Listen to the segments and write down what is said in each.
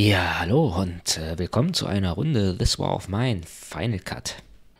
Ja, hallo und äh, willkommen zu einer Runde This War of Mine Final Cut.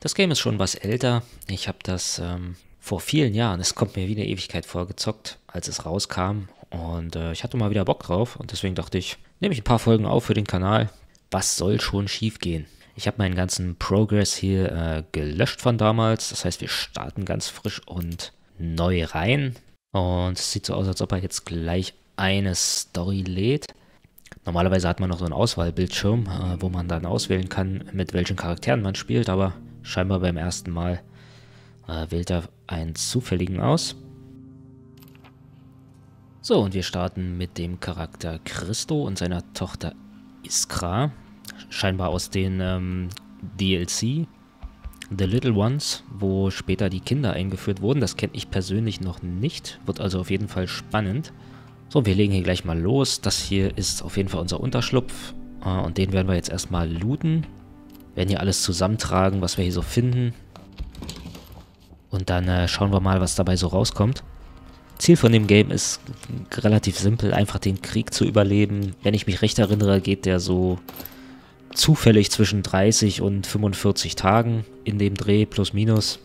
Das Game ist schon was älter. Ich habe das ähm, vor vielen Jahren, es kommt mir wie eine Ewigkeit vorgezockt, als es rauskam. Und äh, ich hatte mal wieder Bock drauf und deswegen dachte ich, nehme ich ein paar Folgen auf für den Kanal. Was soll schon schief gehen? Ich habe meinen ganzen Progress hier äh, gelöscht von damals. Das heißt, wir starten ganz frisch und neu rein. Und es sieht so aus, als ob er jetzt gleich eine Story lädt. Normalerweise hat man noch so einen Auswahlbildschirm, äh, wo man dann auswählen kann, mit welchen Charakteren man spielt, aber scheinbar beim ersten Mal äh, wählt er einen zufälligen aus. So, und wir starten mit dem Charakter Christo und seiner Tochter Iskra. Scheinbar aus den ähm, DLC The Little Ones, wo später die Kinder eingeführt wurden. Das kenne ich persönlich noch nicht, wird also auf jeden Fall spannend. So, wir legen hier gleich mal los. Das hier ist auf jeden Fall unser Unterschlupf. Äh, und den werden wir jetzt erstmal looten. Werden hier alles zusammentragen, was wir hier so finden. Und dann äh, schauen wir mal, was dabei so rauskommt. Ziel von dem Game ist relativ simpel, einfach den Krieg zu überleben. Wenn ich mich recht erinnere, geht der so zufällig zwischen 30 und 45 Tagen in dem Dreh, plus minus.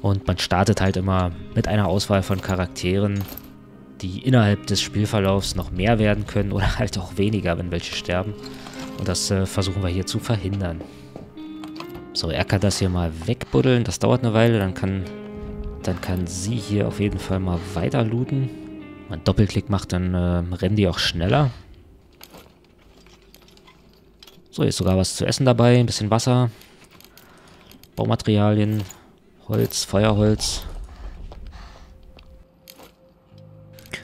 Und man startet halt immer mit einer Auswahl von Charakteren, die innerhalb des Spielverlaufs noch mehr werden können oder halt auch weniger, wenn welche sterben. Und das äh, versuchen wir hier zu verhindern. So, er kann das hier mal wegbuddeln. Das dauert eine Weile. Dann kann, dann kann sie hier auf jeden Fall mal weiter looten. Wenn man Doppelklick macht, dann äh, rennen die auch schneller. So, hier ist sogar was zu essen dabei. Ein bisschen Wasser. Baumaterialien. Holz, Feuerholz.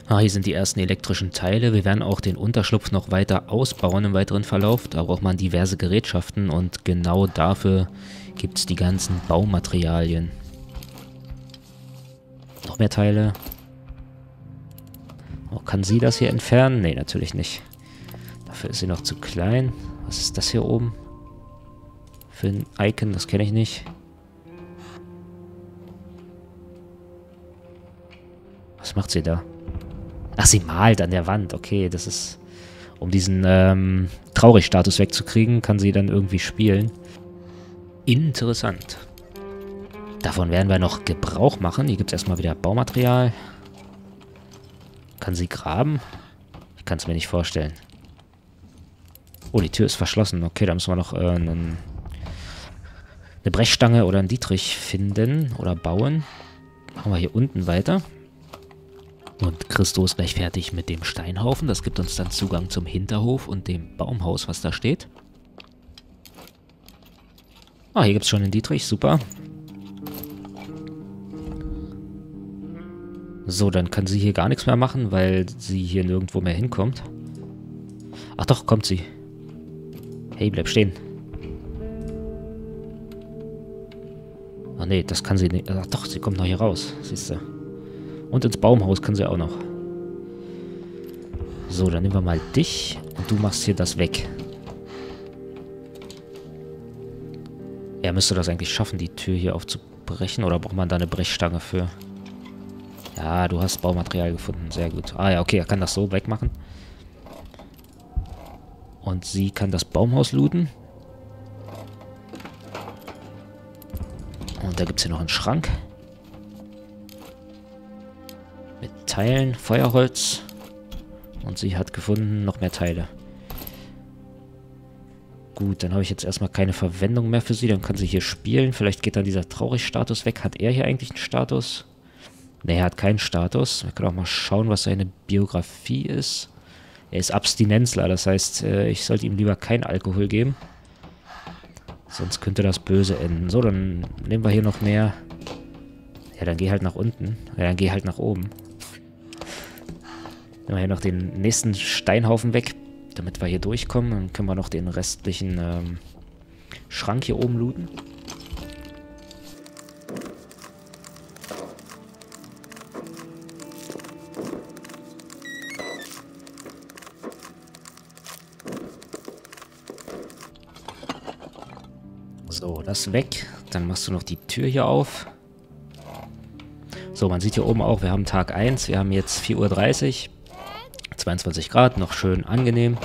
Ah, hier sind die ersten elektrischen Teile. Wir werden auch den Unterschlupf noch weiter ausbauen im weiteren Verlauf. Da braucht man diverse Gerätschaften und genau dafür gibt es die ganzen Baumaterialien. Noch mehr Teile. Oh, kann sie das hier entfernen? Nee, natürlich nicht. Dafür ist sie noch zu klein. Was ist das hier oben? Für ein Icon, das kenne ich nicht. Was macht sie da? Ach, sie malt an der Wand. Okay, das ist... Um diesen ähm, Traurig-Status wegzukriegen, kann sie dann irgendwie spielen. Interessant. Davon werden wir noch Gebrauch machen. Hier gibt es erstmal wieder Baumaterial. Kann sie graben? Ich kann es mir nicht vorstellen. Oh, die Tür ist verschlossen. Okay, da müssen wir noch äh, einen, eine Brechstange oder einen Dietrich finden oder bauen. Machen wir hier unten weiter. Und Christo ist gleich fertig mit dem Steinhaufen. Das gibt uns dann Zugang zum Hinterhof und dem Baumhaus, was da steht. Ah, hier gibt es schon den Dietrich. Super. So, dann kann sie hier gar nichts mehr machen, weil sie hier nirgendwo mehr hinkommt. Ach doch, kommt sie. Hey, bleib stehen. Ach nee, das kann sie nicht. Ach doch, sie kommt noch hier raus. Siehst du. Und ins Baumhaus kann sie auch noch. So, dann nehmen wir mal dich. Und du machst hier das weg. Er müsste das eigentlich schaffen, die Tür hier aufzubrechen. Oder braucht man da eine Brechstange für? Ja, du hast Baumaterial gefunden. Sehr gut. Ah ja, okay, er kann das so wegmachen. Und sie kann das Baumhaus looten. Und da gibt es hier noch einen Schrank. Teilen, Feuerholz. Und sie hat gefunden noch mehr Teile. Gut, dann habe ich jetzt erstmal keine Verwendung mehr für sie. Dann kann sie hier spielen. Vielleicht geht dann dieser Traurig-Status weg. Hat er hier eigentlich einen Status? Ne, er hat keinen Status. Wir können auch mal schauen, was seine Biografie ist. Er ist Abstinenzler, das heißt, äh, ich sollte ihm lieber kein Alkohol geben. Sonst könnte das böse enden. So, dann nehmen wir hier noch mehr. Ja, dann geh halt nach unten. Ja, dann geh halt nach oben. Nehmen wir hier noch den nächsten Steinhaufen weg, damit wir hier durchkommen. Dann können wir noch den restlichen ähm, Schrank hier oben looten. So, das weg. Dann machst du noch die Tür hier auf. So, man sieht hier oben auch, wir haben Tag 1. Wir haben jetzt 4.30 Uhr. 22 Grad, noch schön angenehm.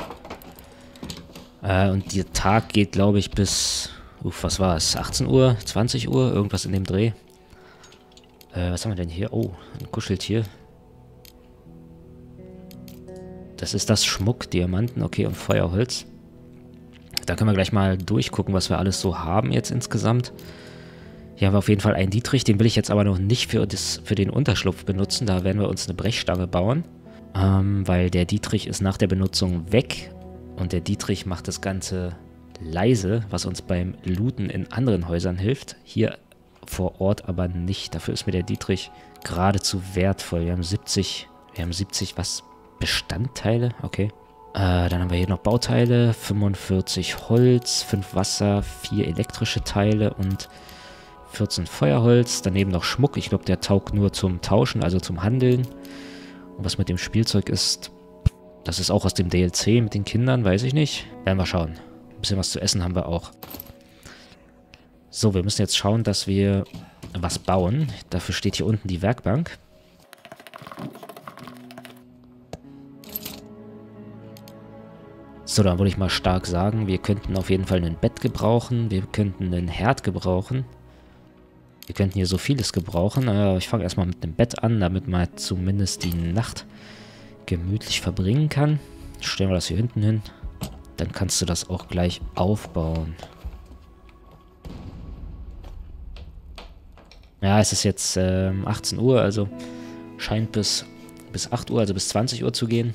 Äh, und der Tag geht, glaube ich, bis, uff, was war es, 18 Uhr, 20 Uhr, irgendwas in dem Dreh. Äh, was haben wir denn hier? Oh, ein Kuscheltier. Das ist das Schmuck, Diamanten, okay, und Feuerholz. Da können wir gleich mal durchgucken, was wir alles so haben jetzt insgesamt. Hier haben wir auf jeden Fall einen Dietrich, den will ich jetzt aber noch nicht für, das, für den Unterschlupf benutzen. Da werden wir uns eine Brechstange bauen, ähm, weil der Dietrich ist nach der Benutzung weg und der Dietrich macht das Ganze leise, was uns beim Looten in anderen Häusern hilft. Hier vor Ort aber nicht. Dafür ist mir der Dietrich geradezu wertvoll. Wir haben 70, wir haben 70 was? Bestandteile? Okay. Äh, dann haben wir hier noch Bauteile, 45 Holz, 5 Wasser, 4 elektrische Teile und 14 Feuerholz. Daneben noch Schmuck. Ich glaube, der taugt nur zum Tauschen, also zum Handeln. Und was mit dem Spielzeug ist, das ist auch aus dem DLC mit den Kindern, weiß ich nicht. Werden wir schauen. Ein bisschen was zu essen haben wir auch. So, wir müssen jetzt schauen, dass wir was bauen. Dafür steht hier unten die Werkbank. So, dann würde ich mal stark sagen, wir könnten auf jeden Fall ein Bett gebrauchen. Wir könnten einen Herd gebrauchen. Wir könnten hier so vieles gebrauchen. Ich fange erstmal mit einem Bett an, damit man zumindest die Nacht gemütlich verbringen kann. Stellen wir das hier hinten hin. Dann kannst du das auch gleich aufbauen. Ja, es ist jetzt äh, 18 Uhr, also scheint bis, bis 8 Uhr, also bis 20 Uhr zu gehen.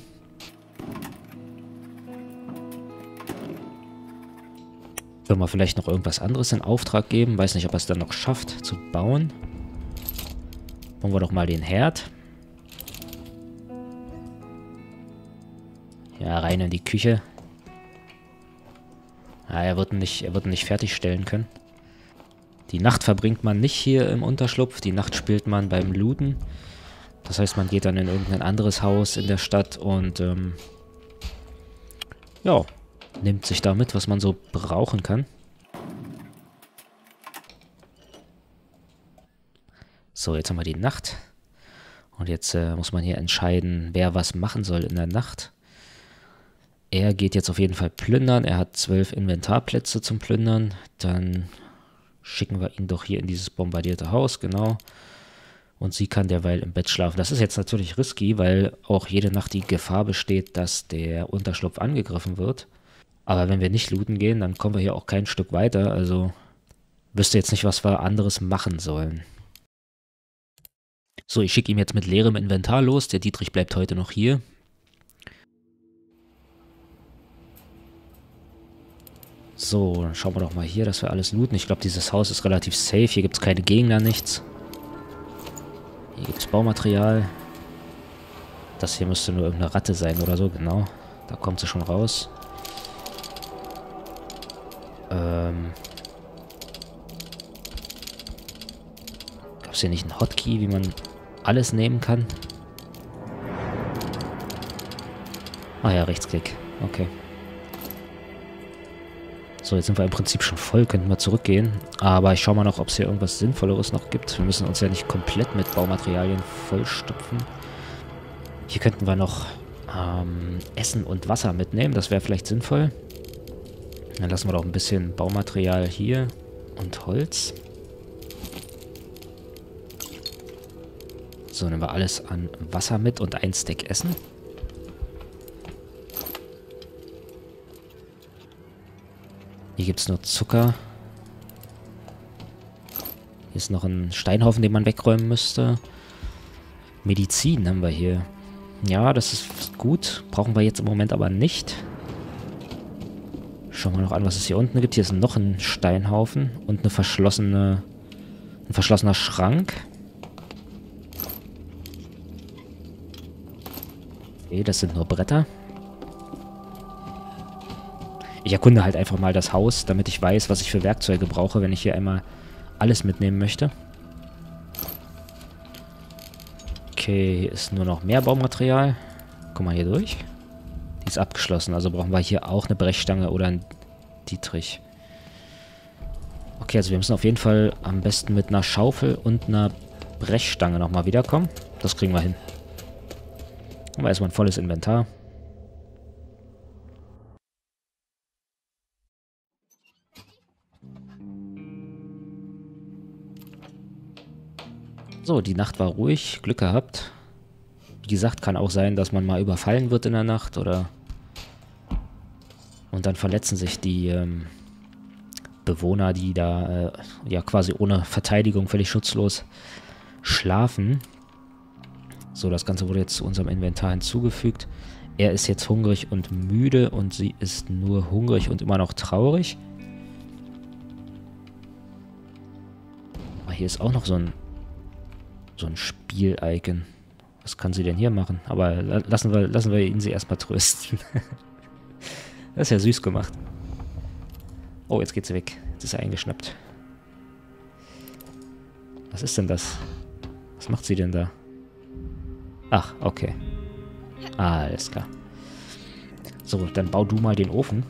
Können wir vielleicht noch irgendwas anderes in Auftrag geben. Weiß nicht, ob er es dann noch schafft zu bauen. Bauen wir doch mal den Herd. Ja, rein in die Küche. Ja, er wird ihn nicht, er wird nicht fertigstellen können. Die Nacht verbringt man nicht hier im Unterschlupf, die Nacht spielt man beim Looten. Das heißt, man geht dann in irgendein anderes Haus in der Stadt und ähm, ja, nimmt sich da mit, was man so brauchen kann. So, jetzt haben wir die Nacht. Und jetzt äh, muss man hier entscheiden, wer was machen soll in der Nacht. Er geht jetzt auf jeden Fall plündern. Er hat zwölf Inventarplätze zum Plündern. Dann schicken wir ihn doch hier in dieses bombardierte Haus, genau. Und sie kann derweil im Bett schlafen. Das ist jetzt natürlich risky, weil auch jede Nacht die Gefahr besteht, dass der Unterschlupf angegriffen wird. Aber wenn wir nicht looten gehen, dann kommen wir hier auch kein Stück weiter. Also wüsste jetzt nicht, was wir anderes machen sollen. So, ich schicke ihm jetzt mit leerem Inventar los. Der Dietrich bleibt heute noch hier. So, dann schauen wir doch mal hier, dass wir alles looten. Ich glaube, dieses Haus ist relativ safe. Hier gibt es keine Gegner, nichts. Hier gibt es Baumaterial. Das hier müsste nur irgendeine Ratte sein oder so, genau. Da kommt sie schon raus. Ähm. Gab es hier nicht einen Hotkey, wie man alles nehmen kann? Ah ja, Rechtsklick. Okay. So, jetzt sind wir im Prinzip schon voll, könnten wir zurückgehen. Aber ich schaue mal noch, ob es hier irgendwas Sinnvolleres noch gibt. Wir müssen uns ja nicht komplett mit Baumaterialien vollstopfen. Hier könnten wir noch ähm, Essen und Wasser mitnehmen. Das wäre vielleicht sinnvoll. Dann lassen wir doch ein bisschen Baumaterial hier und Holz. So, nehmen wir alles an Wasser mit und ein Steak Essen. Hier gibt es nur Zucker. Hier ist noch ein Steinhaufen, den man wegräumen müsste. Medizin haben wir hier. Ja, das ist gut. Brauchen wir jetzt im Moment aber nicht. Schauen wir noch an, was es hier unten gibt. Hier ist noch ein Steinhaufen und eine verschlossene, ein verschlossener Schrank. Okay, das sind nur Bretter. Ich erkunde halt einfach mal das Haus, damit ich weiß, was ich für Werkzeuge brauche, wenn ich hier einmal alles mitnehmen möchte. Okay, hier ist nur noch mehr Baumaterial. Guck mal hier durch ist abgeschlossen. Also brauchen wir hier auch eine Brechstange oder einen Dietrich. Okay, also wir müssen auf jeden Fall am besten mit einer Schaufel und einer Brechstange nochmal wiederkommen. Das kriegen wir hin. Haben wir erstmal ein volles Inventar. So, die Nacht war ruhig. Glück gehabt. Wie gesagt, kann auch sein, dass man mal überfallen wird in der Nacht oder und dann verletzen sich die ähm, Bewohner, die da äh, ja quasi ohne Verteidigung völlig schutzlos schlafen. So, das Ganze wurde jetzt zu unserem Inventar hinzugefügt. Er ist jetzt hungrig und müde und sie ist nur hungrig und immer noch traurig. Aber hier ist auch noch so ein so ein Spiel-Icon. Was kann sie denn hier machen? Aber lassen wir, lassen wir ihn sie erstmal trösten. das ist ja süß gemacht. Oh, jetzt geht sie weg. Jetzt ist er eingeschnappt. Was ist denn das? Was macht sie denn da? Ach, okay. Alles klar. So, dann bau du mal den Ofen.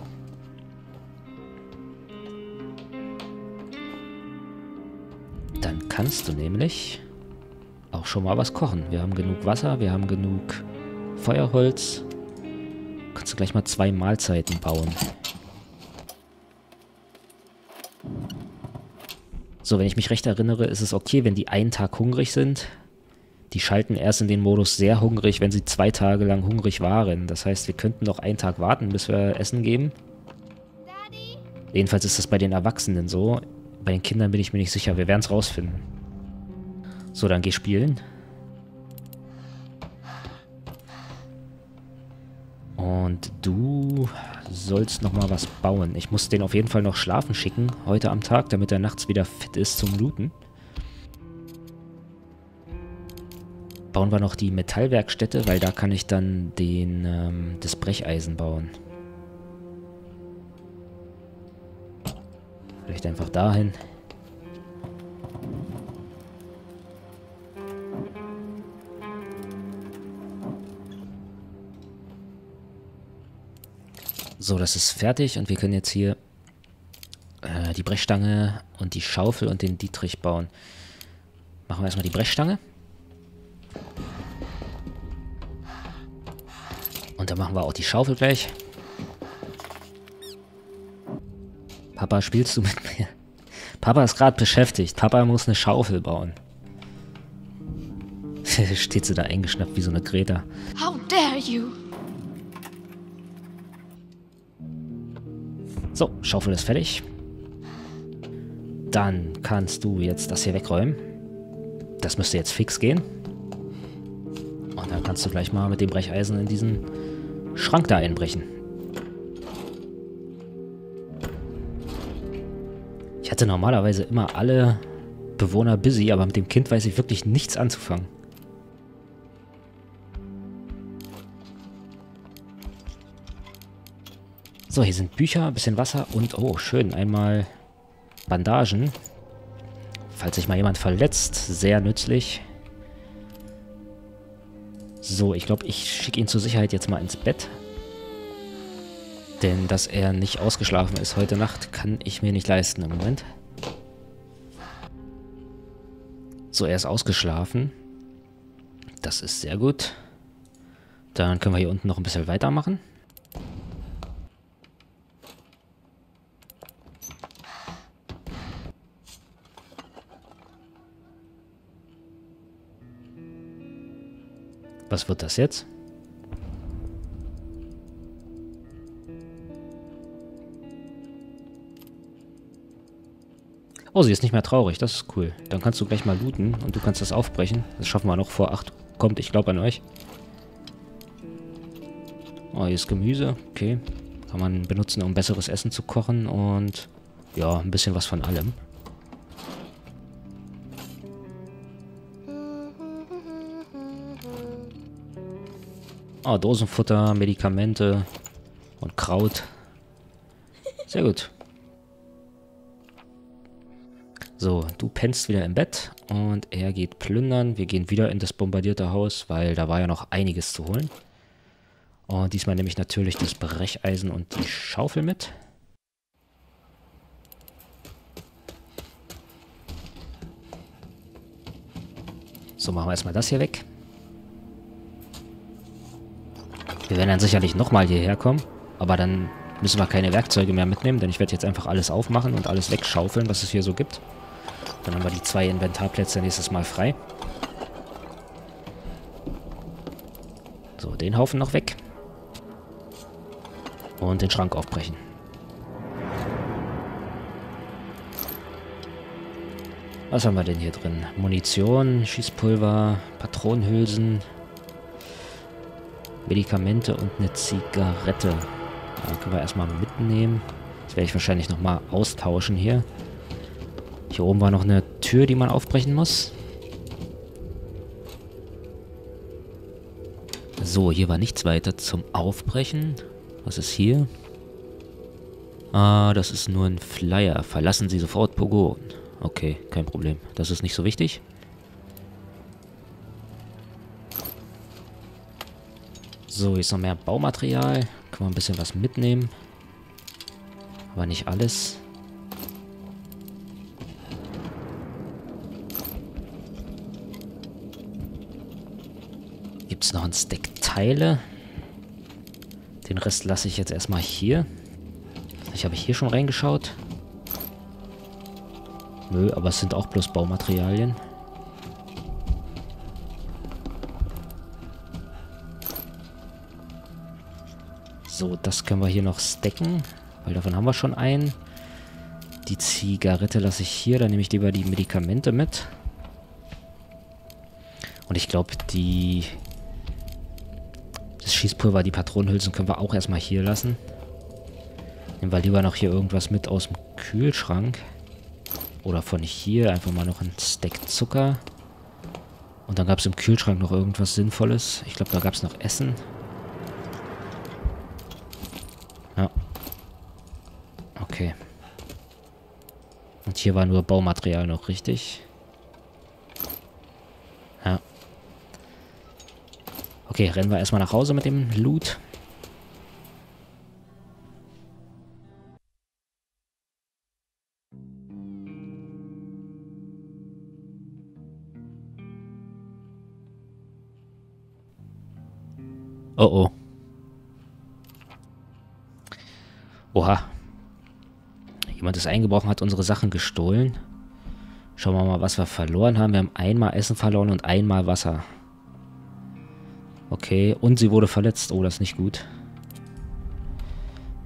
Dann kannst du nämlich auch schon mal was kochen. Wir haben genug Wasser, wir haben genug Feuerholz. Kannst du gleich mal zwei Mahlzeiten bauen. So, wenn ich mich recht erinnere, ist es okay, wenn die einen Tag hungrig sind. Die schalten erst in den Modus sehr hungrig, wenn sie zwei Tage lang hungrig waren. Das heißt, wir könnten noch einen Tag warten, bis wir Essen geben. Jedenfalls ist das bei den Erwachsenen so. Bei den Kindern bin ich mir nicht sicher. Wir werden es rausfinden. So, dann geh spielen. Und du sollst noch mal was bauen. Ich muss den auf jeden Fall noch schlafen schicken, heute am Tag, damit er nachts wieder fit ist zum Looten. Bauen wir noch die Metallwerkstätte, weil da kann ich dann den, ähm, das Brecheisen bauen. Vielleicht einfach dahin. So, das ist fertig und wir können jetzt hier äh, die Brechstange und die Schaufel und den Dietrich bauen. Machen wir erstmal die Brechstange. Und dann machen wir auch die Schaufel gleich. Papa, spielst du mit mir? Papa ist gerade beschäftigt. Papa muss eine Schaufel bauen. Steht sie da eingeschnappt wie so eine Greta. How dare you! So, Schaufel ist fertig. Dann kannst du jetzt das hier wegräumen. Das müsste jetzt fix gehen. Und dann kannst du gleich mal mit dem Brecheisen in diesen Schrank da einbrechen. Ich hatte normalerweise immer alle Bewohner busy, aber mit dem Kind weiß ich wirklich nichts anzufangen. So, hier sind Bücher, ein bisschen Wasser und, oh, schön, einmal Bandagen. Falls sich mal jemand verletzt, sehr nützlich. So, ich glaube, ich schicke ihn zur Sicherheit jetzt mal ins Bett. Denn dass er nicht ausgeschlafen ist heute Nacht, kann ich mir nicht leisten im Moment. So, er ist ausgeschlafen. Das ist sehr gut. Dann können wir hier unten noch ein bisschen weitermachen. Was wird das jetzt? Oh, sie ist nicht mehr traurig. Das ist cool. Dann kannst du gleich mal looten und du kannst das aufbrechen. Das schaffen wir noch vor 8. Kommt, ich glaube an euch. Oh, hier ist Gemüse. Okay. Kann man benutzen, um besseres Essen zu kochen und ja, ein bisschen was von allem. Ah, Dosenfutter, Medikamente und Kraut. Sehr gut. So, du pennst wieder im Bett und er geht plündern. Wir gehen wieder in das bombardierte Haus, weil da war ja noch einiges zu holen. Und diesmal nehme ich natürlich das Brecheisen und die Schaufel mit. So, machen wir erstmal das hier weg. Wir werden dann sicherlich nochmal hierher kommen. Aber dann müssen wir keine Werkzeuge mehr mitnehmen, denn ich werde jetzt einfach alles aufmachen und alles wegschaufeln, was es hier so gibt. Dann haben wir die zwei Inventarplätze nächstes Mal frei. So, den Haufen noch weg. Und den Schrank aufbrechen. Was haben wir denn hier drin? Munition, Schießpulver, Patronenhülsen, Medikamente und eine Zigarette. Ja, können wir erstmal mitnehmen. Das werde ich wahrscheinlich nochmal austauschen hier. Hier oben war noch eine Tür, die man aufbrechen muss. So, hier war nichts weiter zum Aufbrechen. Was ist hier? Ah, das ist nur ein Flyer. Verlassen Sie sofort Pogo. Okay, kein Problem. Das ist nicht so wichtig. So, hier ist noch mehr Baumaterial. Können wir ein bisschen was mitnehmen. Aber nicht alles. Gibt es noch ein Stack Teile? Den Rest lasse ich jetzt erstmal hier. Ich habe hier schon reingeschaut. Nö, aber es sind auch bloß Baumaterialien. So, das können wir hier noch stacken, weil davon haben wir schon einen. Die Zigarette lasse ich hier, dann nehme ich lieber die Medikamente mit. Und ich glaube, die... Das Schießpulver, die Patronenhülsen können wir auch erstmal hier lassen. Nehmen wir lieber noch hier irgendwas mit aus dem Kühlschrank. Oder von hier einfach mal noch ein Stack Zucker. Und dann gab es im Kühlschrank noch irgendwas Sinnvolles. Ich glaube, da gab es noch Essen. Ja. Okay. Und hier war nur Baumaterial noch richtig. Ja. Okay, rennen wir erstmal nach Hause mit dem Loot. Oh oh. Jemand ist eingebrochen, hat unsere Sachen gestohlen. Schauen wir mal, was wir verloren haben. Wir haben einmal Essen verloren und einmal Wasser. Okay, und sie wurde verletzt. Oh, das ist nicht gut.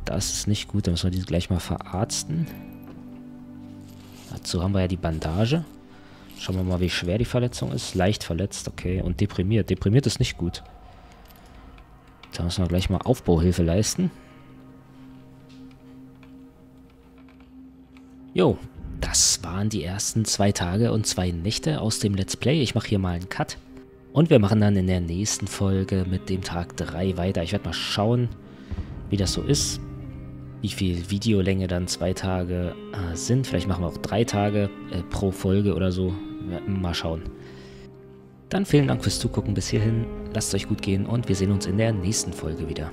Das ist nicht gut. Dann müssen wir die gleich mal verarzten. Dazu haben wir ja die Bandage. Schauen wir mal, wie schwer die Verletzung ist. Leicht verletzt, okay. Und deprimiert. Deprimiert ist nicht gut. Da müssen wir gleich mal Aufbauhilfe leisten. Jo, das waren die ersten zwei Tage und zwei Nächte aus dem Let's Play. Ich mache hier mal einen Cut. Und wir machen dann in der nächsten Folge mit dem Tag 3 weiter. Ich werde mal schauen, wie das so ist. Wie viel Videolänge dann zwei Tage äh, sind. Vielleicht machen wir auch drei Tage äh, pro Folge oder so. Mal schauen. Dann vielen Dank fürs Zugucken bis hierhin. Lasst es euch gut gehen und wir sehen uns in der nächsten Folge wieder.